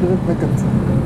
没런 빨.